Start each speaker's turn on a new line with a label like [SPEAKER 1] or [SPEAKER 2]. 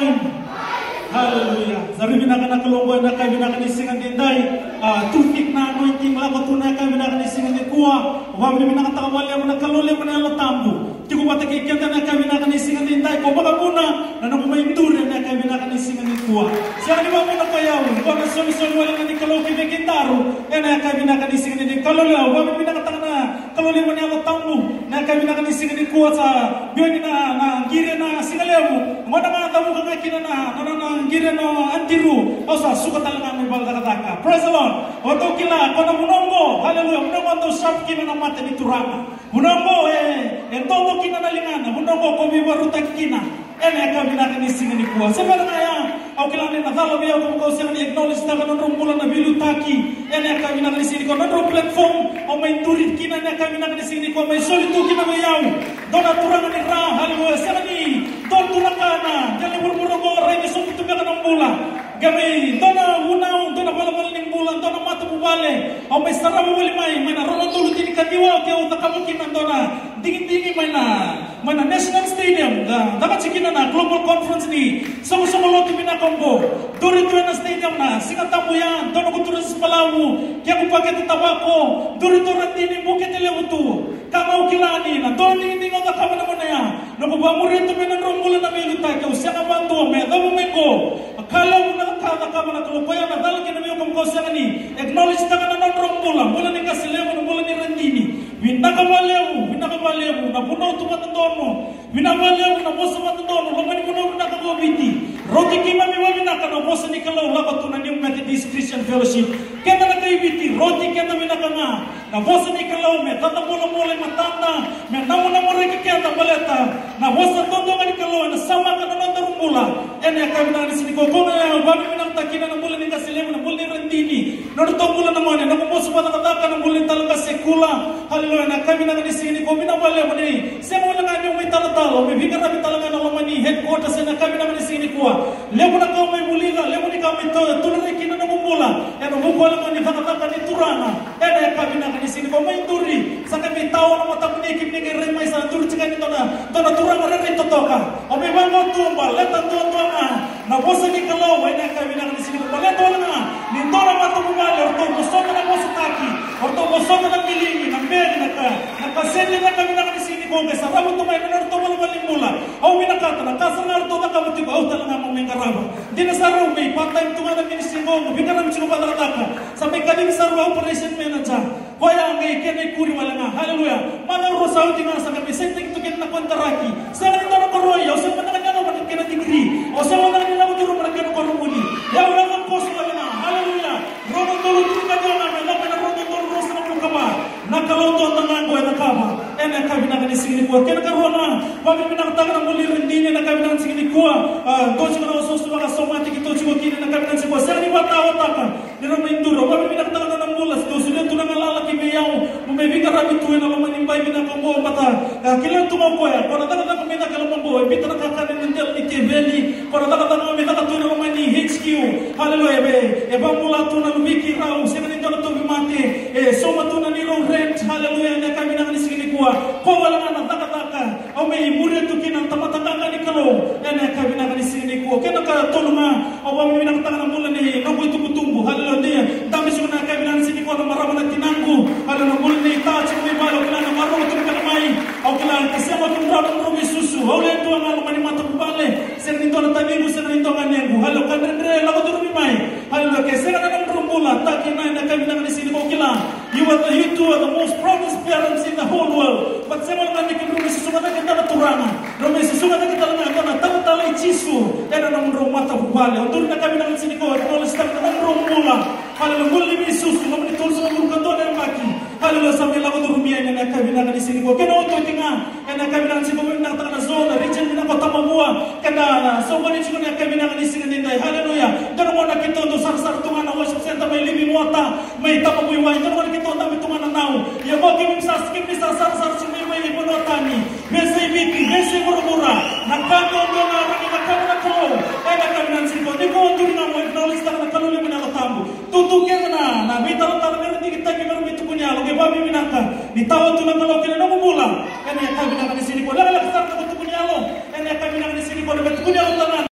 [SPEAKER 1] main. Haleluya. Zari binaka na kalongo na kay binaka ni singan dinday. Ah, tufik na anointing la ko tunay kay binaka ni singan ni kuwa. Wa mi binaka takawali mo na kalole mo na tambo. Tiku pati kay kenda na kay binaka ni singan dinday ko baka muna na nang may ture na kay binaka ni singan ni kuwa. Siya ni ba mo na kayaw. Ko na soli soli wala na ni kaloki be kindaro. Na kay binaka ni singan ni kalole. Wa mi binaka takana kalole mo na lo tambo. Na kay binaka ni singan ni kuwa sa biyo ni na na gire na ka kina na na na ngire no antiru osa suka talaga may balda kataka praise the lord. Oto kila kono munongo. Haleluya munongo ndo sharp kina na mate ni turama munongo eh kina na lingana. Munongo ko bibaruta kina. Ene kabina kani singa ni kuwa sebala ya au kila ni na thalo bia ko ko ni acknowledge ta kono rumbula na bilu taki. Ene kabina kani singa kono ro platform o may turit kina ne kabina kani singa ni ko may solitu kina may yau dona turanga ni ra haleluya ni don turakana jali burmurongo rai so kitu ka ng bula Gami, dona unao, dona wala wala ning bulan, dona mata bubale. O may sarap bubali may, na rono tulo din kadiwa, kaya uta kamukin ng dona. Dingin dingi may na, may na National Stadium, da, dapat sikina na Global Conference ni, sama sama loti binakombo. Duri duri na stadium na, singa tamu yan, dona ko turas palawu, kaya ko paket tabako, duri duri dini bukit elemutu. Kama ukilani na, dingin dingi ka kama naman na yan. Nagubamuri ito may nanrongula na may lutay, kaya siya ka bantu, may damu may ko. Akala mo na kata kama na tulupaya na dala kina miyo kamo kausa ni? Acknowledge ta kana non rombula mula ni kasilemo na mula ni randini winaka valeu winaka valeu na puno tu matandono wina valeu na bosa matandono lo mani puno winaka gobiti roti kima mi winaka na bosa ni kalau la ko na ni Methodist Christian Fellowship. Kenda na kay biti roti kenda winaka nga na bosa ni kalau me tata mula mula matanda me namu namu reki kenda baleta na bosa tondo ngani kalau na sama kana non rombula ene kabina ni sini ko ko na babi minang takina na mula ni kasilemo na mula ni randini. Nono to mula na mone na mo bosa pa nakataka na mula talaga sekula haleluya na kami na ni sini ko mina wale mo ni semo na ngani mo me bigara mi talaga na lomani headquarters na kami na ni sini ko lemo na ka may muliga lemo ni kami to tulare kina na mumula. Ko lang ni nakataka ni turana ene kami na ni sini ko may turi sa kami tao na mata ni kimi ni remay sa turi chika ni to na to na turanga re to toka o me bango tumba leta to na na bosa ni kalau ene kami na ni sini ko leta na ni to na mata bubale orto bosoka na bosa taki orto bosoka na milingi na mbele na ka na kasende na kami na ni sini ko ke sababu to may na orto wala wala mula au minakata na kasa na orto na kami tiba au talaga mo may karaba di na sa may patay to na ni sini ko bigara mi sino pa taka sa may kaling sa operation manager Kaya ngay kenay kuri wala nga. Hallelujah. Mana ro sa uti nga sa kami. Sa ito kito na kontaraki. Sa nga nito na karoy. O sa mga kanya na kina degree. O sa mga kanya na duro mga kanya karumuni. Wala nga post wala nga. Hallelujah. Rono tolo tulu ka dyan namin. Lapi na rono tolo ro sa mga kama. Nakaloto ang nangango ay nakama. Na kami na kani singini kuwa. Kaya nakaroon na. Pami pinakataga ng muli rin din na kami na singini kuwa. Doon siya na usos mga somatik ito siya kini na kami na singini kuwa. Sa nga ni batawa taka. Nira may induro. Pami pinakataga na mulas. Doon sila ito na lalaki biyang umebika rabi tuwe na yung bayi na kambo mata kila tumako ya kona taka taka mena kala mambo bita na kakane nindel ni keveli kona taka taka mena ka tuwe na laman ni HQ hallelujah be e ba mula tu na lumiki rau sema ni ndono tu mate e soma tu na ni low rent hallelujah na kami na ni sigini kuwa ko wala na taka taka au me imure tu kina tamata taka ni kalo ene kami na ni sigini kuwa kena ka toluma au ba mi na taka na mula ni nongo itu kutumbu hallelujah dami suna kami na ni sigini kuwa na marama na tinangu ala na muli ni ta chi mi balo kila na maro tu kana mai au kila kasema tu ndo ndo mi susu au le tu ngalo mani mata kubale sen ni ndo na tabibu sen ni ndo kanengu halo kanendre la ko tu mi mai halo ke sen na ndo mbula ta ki na na kami na ni sini ko kila you are the you two the most proudest parents in the whole world. But sema na ni kindu mi susu na kita na turana ro mi susu na kita na na ta ta la chisu era na ndo mata kubale ndo na kami na sini ko no le sta na ndo mbula halo nguli mi susu no mi tulso na ko ndo na maki Haleluya sampai lagu turumia yang nak kami nak di sini. Ko kena oto tinga kena kami nak sini ko nak tak zona region nak kota mamua kena so kani sini nak kami nak di sini ndai haleluya. Dan mo nak kita untuk sar sar tunga na libi muata may tapa iwan dan mo nak kita untuk tunga na nau ya mo kimi sa skip ni sa sar sar sumi may ibo tani. Bese biti bese murmura nakando ndo na rani nakando na ko eh nak kami nak sini ko di ko turi na mo acknowledge tak na kalule mina tambu. Tutuke na na bitaro tara kita kita bitu punya lo ke babi minaka ni tahu tu na kalau kena namu mula ene ka binaka di sini ko la la kasar ka tu punya lo. Ene ka binaka di sini ko na betu punya lo